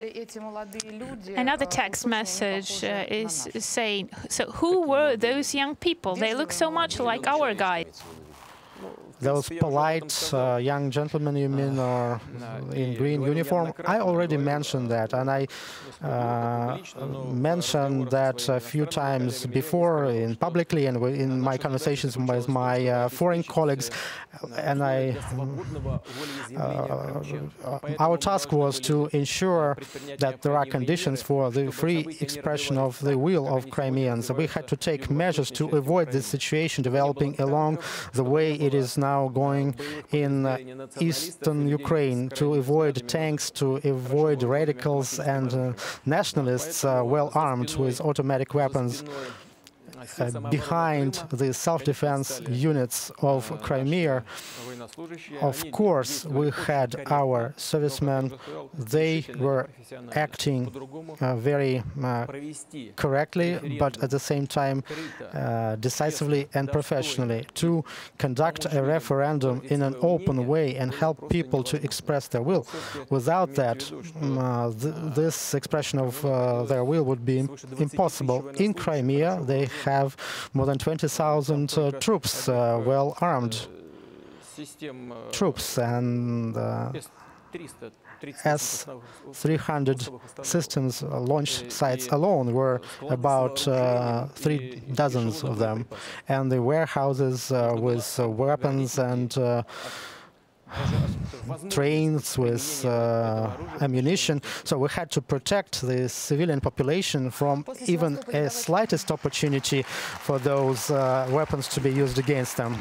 Another text message uh, is saying, so who were those young people? They look so much like our guys. Those polite uh, young gentlemen you mean are in green uniform? I already mentioned that, and I uh, mentioned that a few times before in publicly and in my conversations with my uh, foreign colleagues. And I, uh, our task was to ensure that there are conditions for the free expression of the will of Crimeans. We had to take measures to avoid this situation developing along the way it is now going in uh, eastern Ukraine to avoid tanks, to avoid radicals and uh, nationalists uh, well armed with automatic weapons behind the self-defense units of Crimea. Of course, we had our servicemen. They were acting uh, very uh, correctly, but at the same time uh, decisively and professionally to conduct a referendum in an open way and help people to express their will. Without that, um, th this expression of uh, their will would be impossible. In Crimea, they have more than 20,000 uh, troops, uh, well armed troops, and uh, S-300 systems uh, launch sites alone were about uh, three dozens of them, and the warehouses uh, with weapons and trains with uh, ammunition. So we had to protect the civilian population from even a slightest opportunity for those uh, weapons to be used against them.